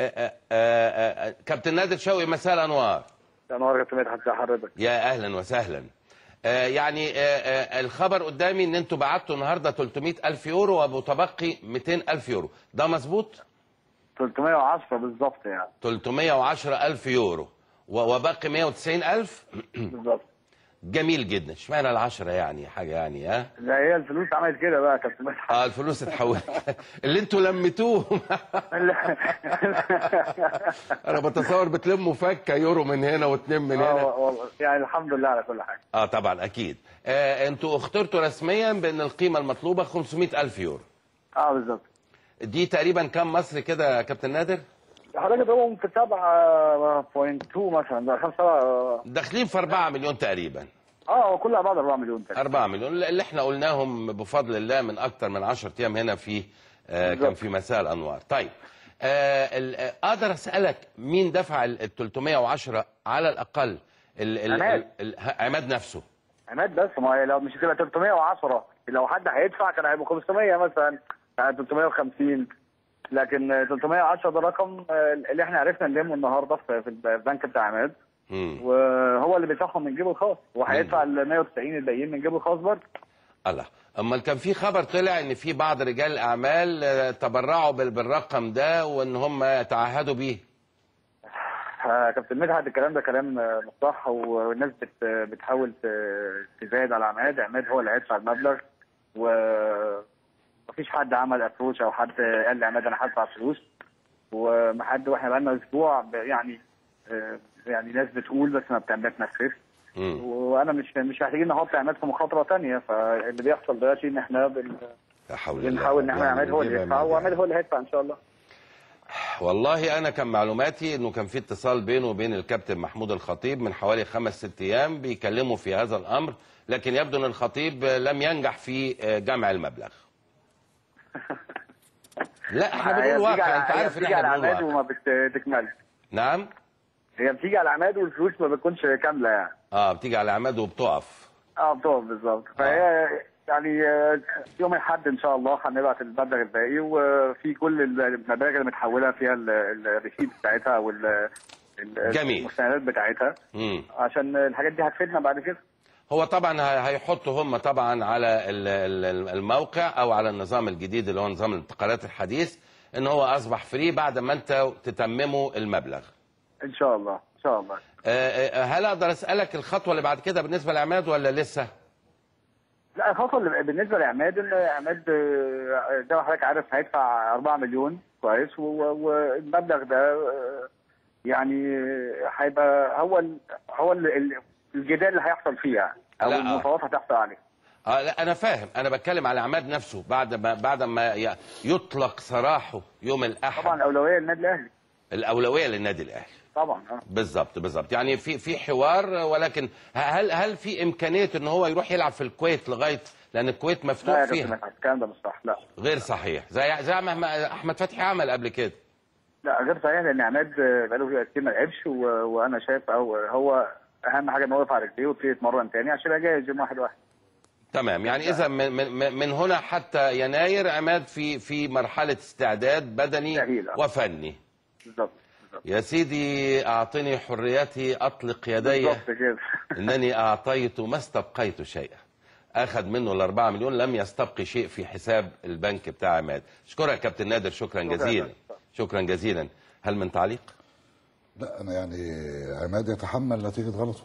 آه، آه، آه، كابتن نادر شوقي مساء الأنوار. يا نهار كابتن مدحت حضرتك يا أهلا وسهلا. يعني الخبر قدامي إن أنتوا بعتوا النهارده 300 ألف يورو ومتبقي 200 ألف يورو. ده مظبوط؟ 310 بالظبط يعني. 310 ألف يورو. وباقي 190 ألف؟ بالظبط. جميل جدا. اشمعنى العشرة يعني؟ حاجة يعني ها؟ لا هي الفلوس عملت كده بقى يا كابتن مدحت آه الفلوس اتحولت. اللي أنتوا لميتوهم أنا بتصور بتلموا فكه يورو من هنا واتنين من هنا. والله. يعني الحمد لله على كل حاجة. آه طبعا أكيد. آه أنتوا اخترتوا رسميا بأن القيمة المطلوبة 500 ألف يورو. آه بالظبط. دي تقريبا كام مصري كده يا كابتن نادر؟ حضرتك اضربهم في 7.2 مثلا ده 5 آه. داخلين في 4 مليون تقريبا. هو كل على بعض 4 مليون تقريبا. 4 مليون. اللي إحنا قلناهم بفضل الله من أكتر من 10 أيام هنا في آه كان. في مساء الأنوار. طيب آه آه، أقدر أسألك مين دفع ال 310 على الأقل ال- ال- عماد. ال- عماد نفسه؟ عماد بس ما هي لو مش هتبقى 310 لو حد هيدفع كان هيبقى 500 مثلا يعني 350 لكن 310 ده رقم آه، اللي إحنا عرفنا نلمه النهارده في البنك بتاع عماد. وهو اللي بيدفعهم من جيبه الخاص. وهيدفع ال 190 الباقيين من جيبه الخاص برضه. الله. أمال كان في خبر طلع إن في بعض رجال الأعمال آه، تبرعوا بال- بالرقم ده وإن هم تعهدوا بيه؟ آه، كابتن مدحت الكلام ده كلام مش صح والناس بت بتحاول تزايد على عماد. عماد هو اللي هيدفع المبلغ. ومفيش حد عمل ابروش أو حد قال لعماد أنا هدفع فلوس ومحد وإحنا بقالنا أسبوع يعني آه، يعني ناس بتقول بس ما مم. وأنا مش مش محتاجين نحط عماد في مخاطرة ثانية فاللي بيحصل دلوقتي إن إحنا. بنحاول إن إحنا يعني عماد هو اللي يدفع. وعماد هو اللي هيدفع إن شاء الله. والله أنا كان معلوماتي إنه كان في اتصال بينه وبين الكابتن محمود الخطيب من حوالي خمس ست أيام بيكلموا في هذا الأمر لكن يبدو إن الخطيب لم ينجح في جمع المبلغ. لا إحنا بنقول واقع. أنت عارف إن إحنا بنقول واقع. وما بتكملش. نعم؟ هي بتيجي على عماد والفلوس ما بتكونش كاملة يعني. آه بتيجي على عماد وبتقف. آه بالظبط. بالظبط فهي يعني آه، يوم الأحد إن شاء الله هنبعت المبلغ الباقي وفي كل المبالغ اللي متحولة فيها ال- ال- الريسيت بتاعتها أو ال- ال- جميل. المستندات بتاعتها. مم. عشان الحاجات دي هتفيدنا بعد كده. هو طبعا هيحطوا هم طبعا على ال- ال- الموقع أو على النظام الجديد اللي هو نظام الانتقالات الحديث إن هو أصبح فري بعد ما أنت تتمموا المبلغ إن شاء الله إن شاء الله آه، آه، هل أقدر أسألك الخطوة اللي بعد كده بالنسبة لعماد ولا لسه؟ لا الخطوة اللي بالنسبة لعماد إن عماد آه، زي ما حضرتك عارف هيدفع 4 مليون كويس والمبلغ ده يعني هيبقى هو ال- هو ال- ال- الجدال اللي هيحصل فيه يعني أو لا، آه. المفاوضات هتحصل عليه. آه لا أنا فاهم. أنا بتكلم على عماد نفسه بعد ما بعد ما يطلق سراحه يوم الأحد. طبعا الأولوية للنادي الأهلي. الأولوية للنادي الأهلي. طبعا آه. بالظبط بالظبط يعني في في حوار ولكن هل هل في إمكانية إن هو يروح يلعب في الكويت لغاية؟ لأن الكويت لا مفتوح فيها. مدحت، الكلام ده مش صح لا. غير صحيح. زي زي ما أحمد فتحي عمل قبل كده. لا غير صحيح لأن عماد بقاله كتير ما لعبش. وأنا شايف أو هو أهم حاجة إن هو يقف على رجليه ويبتدي يتمرن تاني عشان يبقى جاهز يوم واحد واحد. تمام. يعني إذا من, من, من هنا حتى يناير عماد في في مرحلة استعداد بدني. وفني. بالظبط يا سيدي أعطني حريتي أطلق يدي. إنني أعطيت ما استبقيت شيئا. أخذ منه الأربعة مليون لم يستبقي شيء في حساب البنك بتاع عماد. أشكرك يا كابتن نادر. شكراً. جزيلا. شكرا جزيلا. هل من تعليق؟ لا أنا يعني عماد يتحمل نتيجة غلطه.